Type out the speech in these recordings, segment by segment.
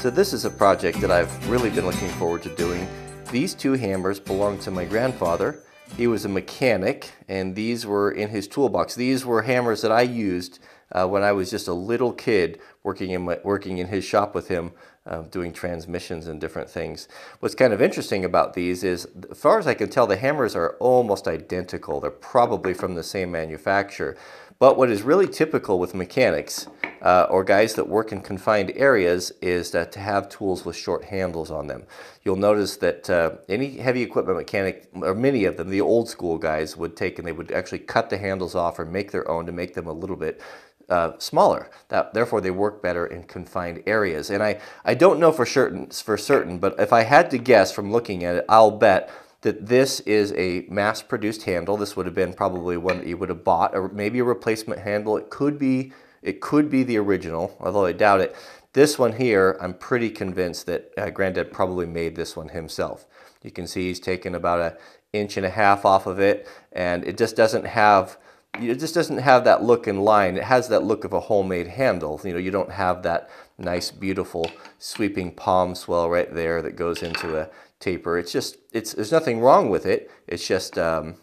So this is a project that I've really been looking forward to doing. These two hammers belong to my grandfather. He was a mechanic and these were in his toolbox. These were hammers that I used uh, when I was just a little kid working in, my, working in his shop with him uh, doing transmissions and different things. What's kind of interesting about these is, as far as I can tell, the hammers are almost identical. They're probably from the same manufacturer. But what is really typical with mechanics uh, or guys that work in confined areas is that to have tools with short handles on them. You'll notice that uh, any heavy equipment mechanic, or many of them, the old school guys would take and they would actually cut the handles off or make their own to make them a little bit uh, smaller. That, therefore, they work better in confined areas. And I, I don't know for certain, for certain, but if I had to guess from looking at it, I'll bet that this is a mass-produced handle. This would have been probably one that you would have bought, or maybe a replacement handle. It could be, it could be the original, although I doubt it. This one here, I'm pretty convinced that uh, Granddad probably made this one himself. You can see he's taken about an inch and a half off of it, and it just doesn't have it just doesn't have that look in line. It has that look of a homemade handle. You know, you don't have that nice, beautiful sweeping palm swell right there that goes into a taper. It's just, it's there's nothing wrong with it. It's just um,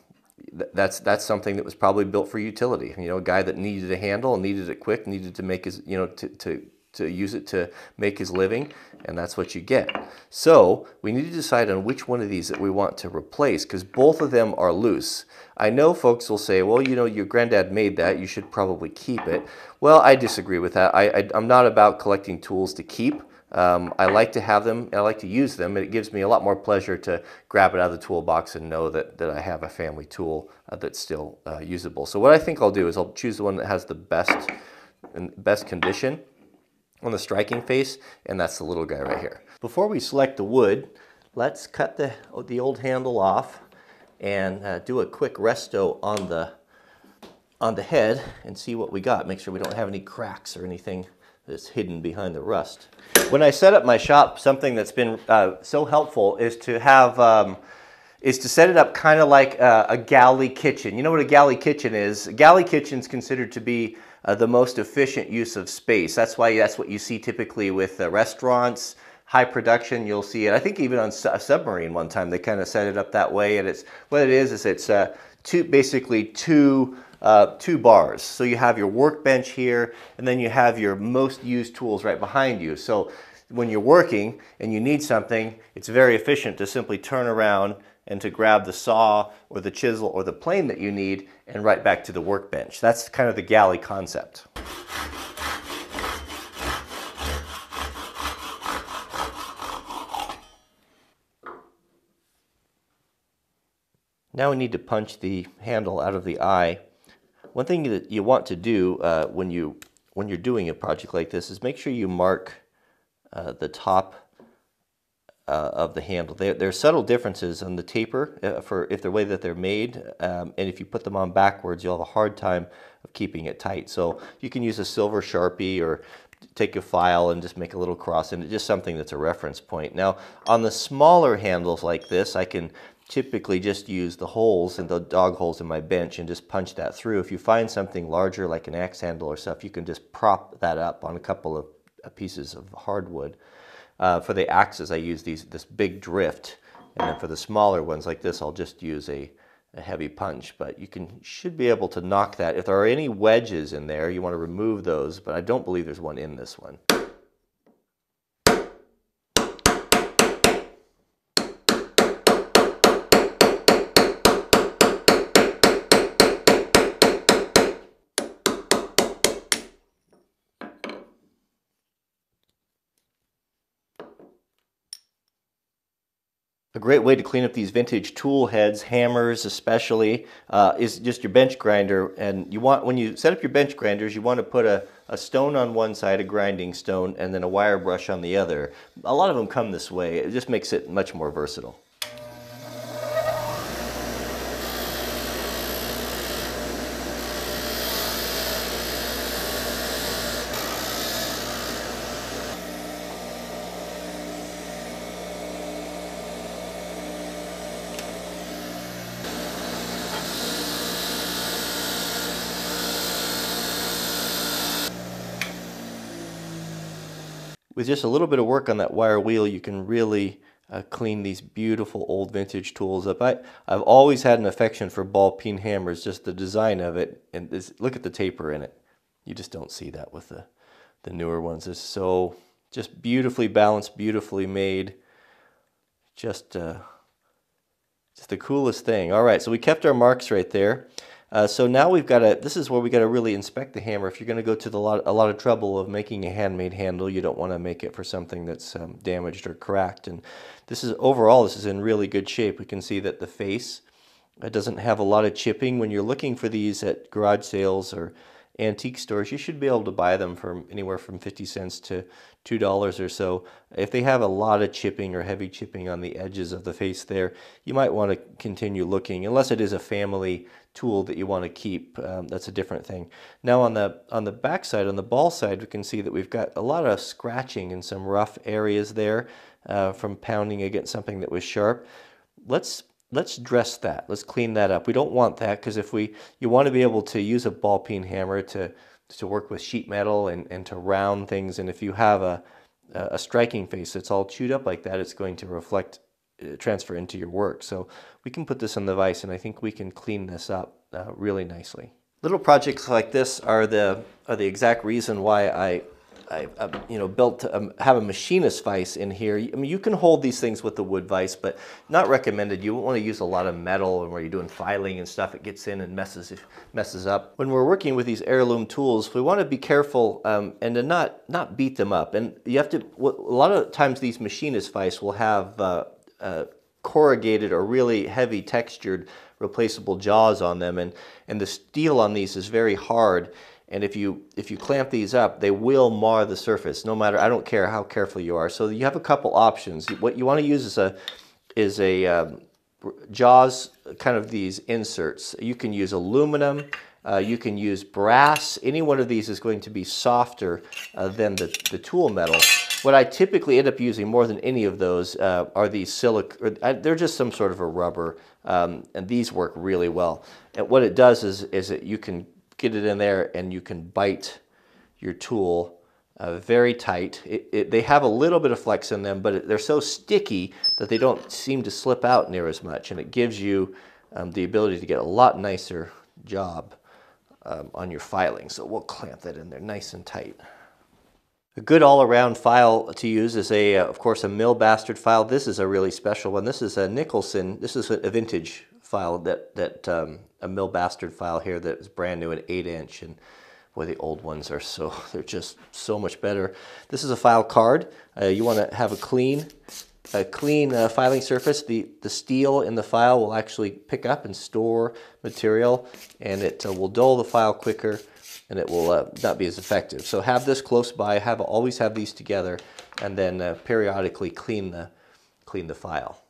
that's that's something that was probably built for utility. You know, a guy that needed a handle and needed it quick, needed to make his, you know, to, to to use it to make his living, and that's what you get. So we need to decide on which one of these that we want to replace because both of them are loose. I know folks will say, well, you know, your granddad made that, you should probably keep it. Well, I disagree with that. I, I, am not about collecting tools to keep. Um, I like to have them, I like to use them, and it gives me a lot more pleasure to grab it out of the toolbox and know that, that I have a family tool uh, that's still uh, usable. So what I think I'll do is I'll choose the one that has the best, best condition on the striking face, and that's the little guy right here. Before we select the wood, let's cut the, the old handle off and uh, do a quick resto on the, on the head and see what we got. Make sure we don't have any cracks or anything that's hidden behind the rust. When I set up my shop, something that's been uh, so helpful is to have um, is to set it up kind of like a, a, galley kitchen. You know what a galley kitchen is? A galley kitchen is considered to be uh, the most efficient use of space. That's why that's what you see typically with uh, restaurants, high production. You'll see it. I think even on a submarine one time they kind of set it up that way. And it's what it is is it's uh, two basically two. Uh, two bars. So you have your workbench here, and then you have your most used tools right behind you. So when you're working and you need something, it's very efficient to simply turn around and to grab the saw or the chisel or the plane that you need and right back to the workbench. That's kind of the galley concept. Now we need to punch the handle out of the eye. One thing that you want to do uh, when, you, when you're doing a project like this is make sure you mark uh, the top uh, of the handle. There, there, are subtle differences on the taper uh, for if the way that they're made, um, and if you put them on backwards, you'll have a hard time of keeping it tight. So you can use a silver sharpie or take a file and just make a little cross in it, just something that's a reference point. Now on the smaller handles like this, I can typically just use the holes and the dog holes in my bench and just punch that through. If you find something larger like an axe handle or stuff, you can just prop that up on a couple of pieces of hardwood. Uh, for the axes, I use these this big drift, and then for the smaller ones like this, I'll just use a, a heavy punch. But you can should be able to knock that. If there are any wedges in there, you want to remove those, but I don't believe there's one in this one. A great way to clean up these vintage tool heads, hammers especially, uh, is just your bench grinder. And you want, when you set up your bench grinders, you want to put a, a stone on one side, a grinding stone, and then a wire brush on the other. A lot of them come this way. It just makes it much more versatile. With just a little bit of work on that wire wheel, you can really uh, clean these beautiful old vintage tools up. I, I've always had an affection for ball peen hammers, just the design of it. And this, look at the taper in it. You just don't see that with the, the newer ones. It's so just beautifully balanced, beautifully made. Just, uh, just the coolest thing. All right, so we kept our marks right there. Uh, so now we've got to, this is where we got to really inspect the hammer. If you're going to go to the lot, a lot of trouble of making a handmade handle, you don't want to make it for something that's um, damaged or cracked. And this is, overall, this is in really good shape. We can see that the face it doesn't have a lot of chipping. When you're looking for these at garage sales or antique stores, you should be able to buy them from anywhere from 50 cents to $2 or so. If they have a lot of chipping or heavy chipping on the edges of the face there, you might want to continue looking, unless it is a family tool that you want to keep. Um, that's a different thing. Now on the on the back side, on the ball side, we can see that we've got a lot of scratching in some rough areas there uh, from pounding against something that was sharp. Let's let's dress that. Let's clean that up. We don't want that because if we, you want to be able to use a ball peen hammer to, to work with sheet metal and, and to round things. And if you have a, a striking face that's all chewed up like that, it's going to reflect, uh, transfer into your work. So we can put this on the vise and I think we can clean this up uh, really nicely. Little projects like this are the, are the exact reason why I I, I, you know, built to, um, have a machinist vise in here. I mean, you can hold these things with the wood vise, but not recommended. You want to use a lot of metal and where you're doing filing and stuff, it gets in and messes messes up. When we're working with these heirloom tools, we want to be careful um, and to not not beat them up. And you have to. A lot of times, these machinist vise will have uh, uh, corrugated or really heavy textured replaceable jaws on them, and and the steel on these is very hard and if you if you clamp these up they will mar the surface no matter I don't care how careful you are. So you have a couple options. What you want to use is a is a um, jaws kind of these inserts. You can use aluminum uh, you can use brass. Any one of these is going to be softer uh, than the, the tool metal. What I typically end up using more than any of those uh, are these silica uh, they're just some sort of a rubber um, and these work really well. And what it does is is that you can get it in there and you can bite your tool uh, very tight. It, it, they have a little bit of flex in them, but it, they're so sticky that they don't seem to slip out near as much. And it gives you um, the ability to get a lot nicer job um, on your filing. So we'll clamp that in there nice and tight. A good all-around file to use is a, uh, of course, a mill bastard file. This is a really special one. This is a Nicholson. This is a vintage file that that um, a mill bastard file here that is brand new, an eight inch, and boy, the old ones are so they're just so much better. This is a file card. Uh, you want to have a clean, a clean uh, filing surface. The the steel in the file will actually pick up and store material, and it uh, will dull the file quicker, and it will uh, not be as effective. So have this close by. Have always have these together, and then uh, periodically clean the clean the file.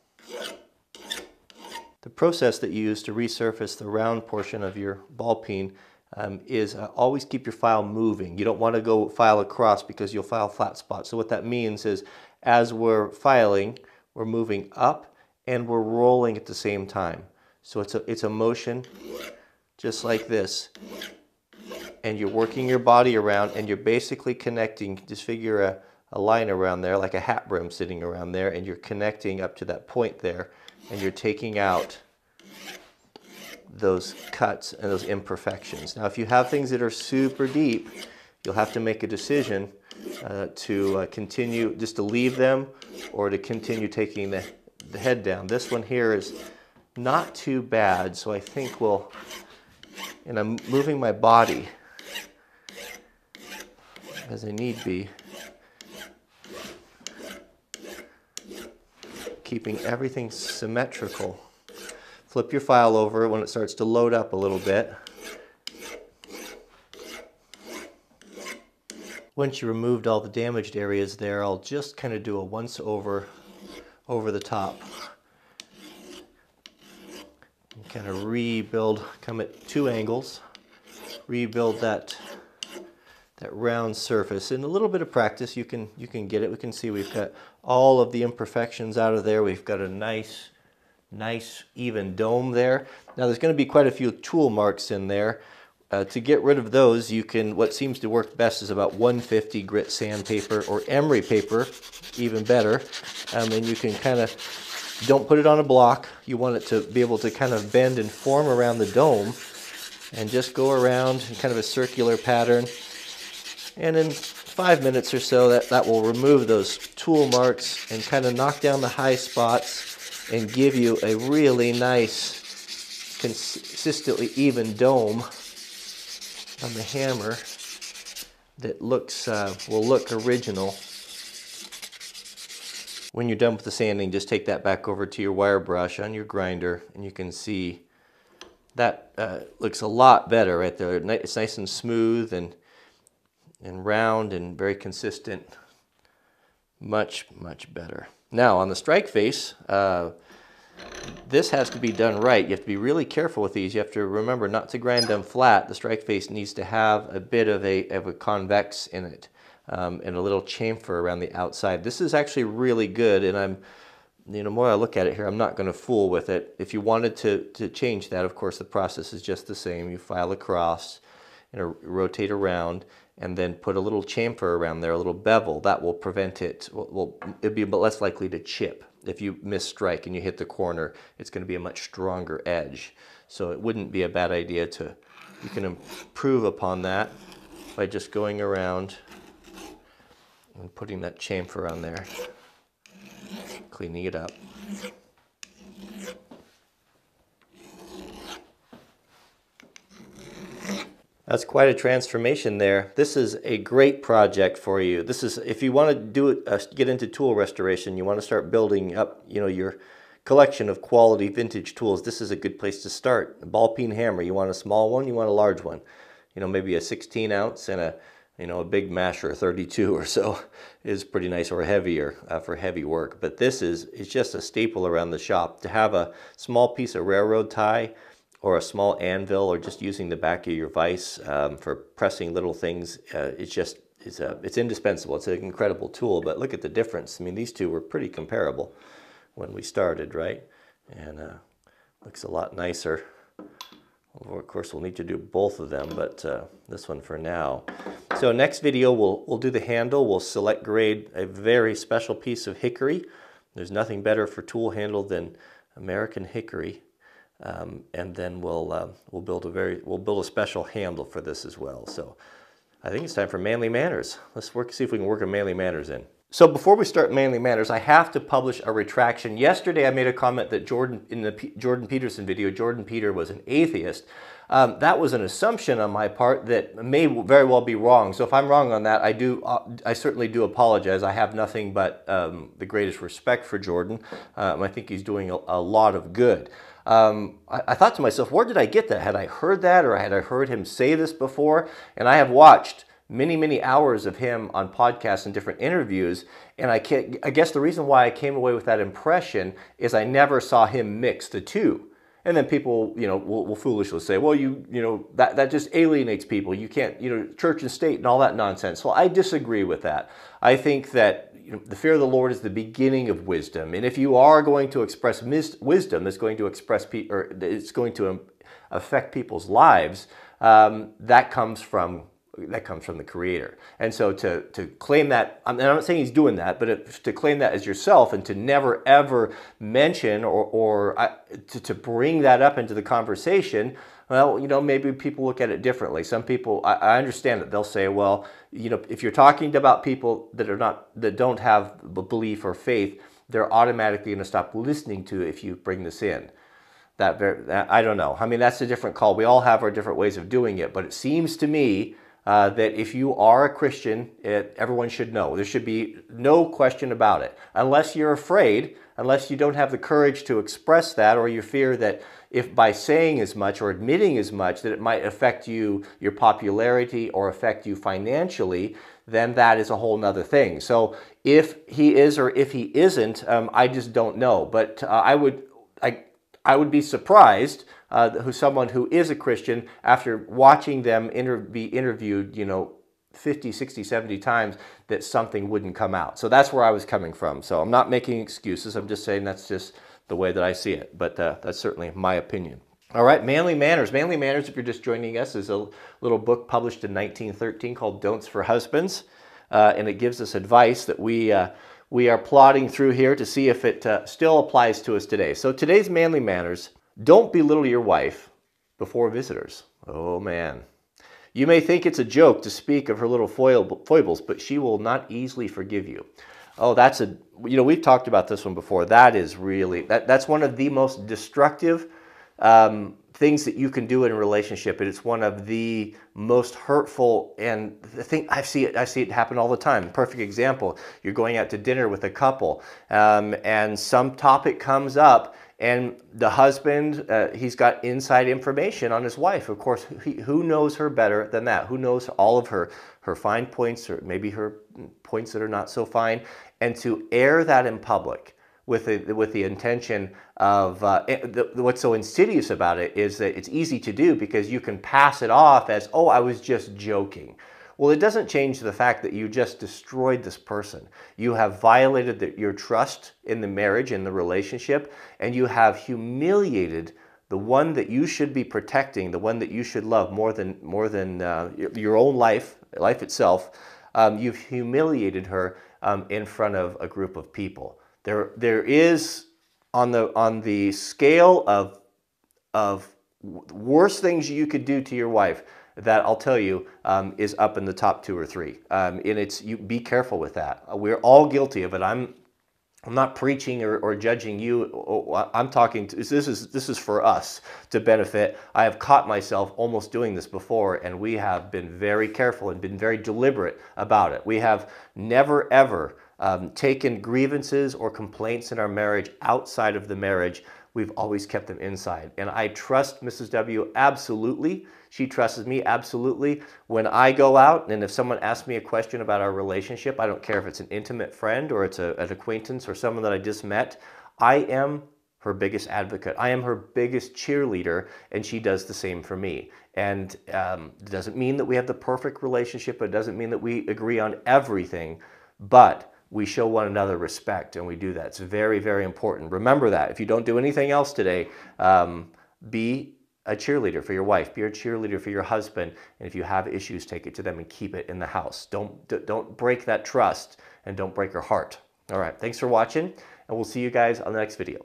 The process that you use to resurface the round portion of your ball peen um, is uh, always keep your file moving. You don't want to go file across because you'll file flat spots. So what that means is as we're filing, we're moving up and we're rolling at the same time. So it's a, it's a motion just like this. And you're working your body around and you're basically connecting, just figure a, a line around there, like a hat brim sitting around there, and you're connecting up to that point there and you're taking out those cuts and those imperfections. Now, if you have things that are super deep, you'll have to make a decision uh, to uh, continue, just to leave them or to continue taking the, the head down. This one here is not too bad, so I think we'll, and I'm moving my body as I need be. Keeping everything symmetrical. Flip your file over when it starts to load up a little bit. Once you removed all the damaged areas there, I'll just kind of do a once over over the top. And kind of rebuild, come at two angles, rebuild that that round surface. In a little bit of practice, you can, you can get it. We can see we've got all of the imperfections out of there. We've got a nice, nice even dome there. Now there's going to be quite a few tool marks in there. uh, to get rid of those, you can, what seems to work best is about 150 grit sandpaper or emery paper, even better. Um, and you can kind of, don't put it on a block. You want it to be able to kind of bend and form around the dome and just go around in kind of a circular pattern. And in five minutes or so, that, that will remove those tool marks and kind of knock down the high spots and give you a really nice, consistently even dome on the hammer that looks uh, will look original. When you're done with the sanding, just take that back over to your wire brush on your grinder and you can see that uh, looks a lot better right there. It's nice and smooth and, and round and very consistent. Much, much better. Now on the strike face, uh, this has to be done right. You have to be really careful with these. You have to remember not to grind them flat. The strike face needs to have a bit of a, of a convex in it um, and a little chamfer around the outside. This is actually really good and I'm, you know, more I look at it here, I'm not going to fool with it. If you wanted to, to change that, of course, the process is just the same. You file across and rotate around and then put a little chamfer around there, a little bevel. That will prevent it, will, it'll be less likely to chip if you miss strike and you hit the corner, it's going to be a much stronger edge. So it wouldn't be a bad idea to, you can improve upon that by just going around and putting that chamfer on there, cleaning it up. That's quite a transformation there. This is a great project for you. This is, if you want to do it, uh, get into tool restoration, you want to start building up, you know, your collection of quality vintage tools, this is a good place to start. A ball peen hammer, you want a small one, you want a large one. You know, maybe a 16 ounce and a, you know, a big masher, 32 or so is pretty nice or heavier uh, for heavy work. But this is, is just a staple around the shop. To have a small piece of railroad tie, or a small anvil or just using the back of your vise um, for pressing little things, uh, it's just it's, a, it's indispensable. It's an incredible tool, but look at the difference. I mean, these two were pretty comparable when we started, right? And uh, looks a lot nicer. Of course, we'll need to do both of them, but uh, this one for now. So next video, we'll, we'll do the handle. We'll select grade a very special piece of hickory. There's nothing better for tool handle than American hickory. Um, and then we'll uh, we'll build a very we'll build a special handle for this as well. So I think it's time for Manly Manners. Let's work see if we can work a Manly Manners in. So before we start Manly Manners, I have to publish a retraction. Yesterday I made a comment that Jordan in the P Jordan Peterson video, Jordan Peter was an atheist. Um, that was an assumption on my part that may very well be wrong. So if I'm wrong on that, I do. Uh, I certainly do apologize. I have nothing but um, the greatest respect for Jordan. Um, I think he's doing a, a lot of good um, I, I, thought to myself, where did I get that? Had I heard that or had I heard him say this before? And I have watched many, many hours of him on podcasts and different interviews. And I, I guess the reason why I came away with that impression is I never saw him mix the two. And then people, you know, will, will, foolishly say, well, you, you know, that, that just alienates people. You can't, you know, church and state and all that nonsense. Well, I disagree with that. I think that you know, the fear of the Lord is the beginning of wisdom. And if you are going to express wisdom, it's going to express pe- or it's going to affect people's lives. Um, that comes from that comes from the Creator. And so to to claim that, I'm not saying he's doing that, but it, to claim that as yourself and to never ever mention or or to, to bring that up into the conversation well, you know, maybe people look at it differently. Some people, I, I understand that they'll say, well, you know, if you're talking about people that are not, that don't have belief or faith, they're automatically going to stop listening to if you bring this in. That, very, that, I don't know. I mean, that's a different call. We all have our different ways of doing it, but it seems to me uh, that if you are a Christian, it, everyone should know. There should be no question about it, unless you're afraid, unless you don't have the courage to express that, or you fear that if by saying as much or admitting as much that it might affect you, your popularity, or affect you financially, then that is a whole nother thing. So if he is or if he isn't, um, I just don't know. But uh, I would, I, I would be surprised uh, who someone who is a Christian after watching them inter be interviewed, you know, 50, 60, 70 times that something wouldn't come out. So that's where I was coming from. So I'm not making excuses. I'm just saying that's just the way that I see it. But uh, that's certainly my opinion. All right, Manly Manners. Manly Manners, if you're just joining us, is a little book published in 1913 called Don'ts for Husbands. Uh, and it gives us advice that we, uh, we are plodding through here to see if it uh, still applies to us today. So today's Manly Manners, don't belittle your wife before visitors. Oh man. You may think it's a joke to speak of her little foibles, but she will not easily forgive you. Oh, that's a, you know, we've talked about this one before. That is really, that, that's one of the most destructive um, things that you can do in a relationship, it's one of the most hurtful. And the thing I see it, I see it happen all the time. Perfect example: you're going out to dinner with a couple, um, and some topic comes up, and the husband uh, he's got inside information on his wife. Of course, he, who knows her better than that? Who knows all of her her fine points, or maybe her points that are not so fine, and to air that in public with the, with the intention of uh, it, the, what's so insidious about it is that it's easy to do because you can pass it off as, oh, I was just joking. Well, it doesn't change the fact that you just destroyed this person. You have violated the, your trust in the marriage, in the relationship, and you have humiliated the one that you should be protecting, the one that you should love more than, more than uh, your own life, life itself. Um, you've humiliated her um, in front of a group of people. There, there is on the on the scale of of worst things you could do to your wife that I'll tell you um, is up in the top two or three. Um, and it's you be careful with that. We're all guilty of it. I'm I'm not preaching or, or judging you. I'm talking. To, this is this is for us to benefit. I have caught myself almost doing this before, and we have been very careful and been very deliberate about it. We have never ever um, taken grievances or complaints in our marriage outside of the marriage. We've always kept them inside. And I trust Mrs. W absolutely. She trusts me absolutely. When I go out and if someone asks me a question about our relationship, I don't care if it's an intimate friend or it's a, an acquaintance or someone that I just met, I am her biggest advocate. I am her biggest cheerleader, and she does the same for me. And um, it doesn't mean that we have the perfect relationship. It doesn't mean that we agree on everything. But we show one another respect and we do that. It's very, very important. Remember that. If you don't do anything else today, um, be a cheerleader for your wife, be a cheerleader for your husband, and if you have issues, take it to them and keep it in the house. Don't, don't break that trust and don't break her heart. All right, thanks for watching, and we'll see you guys on the next video.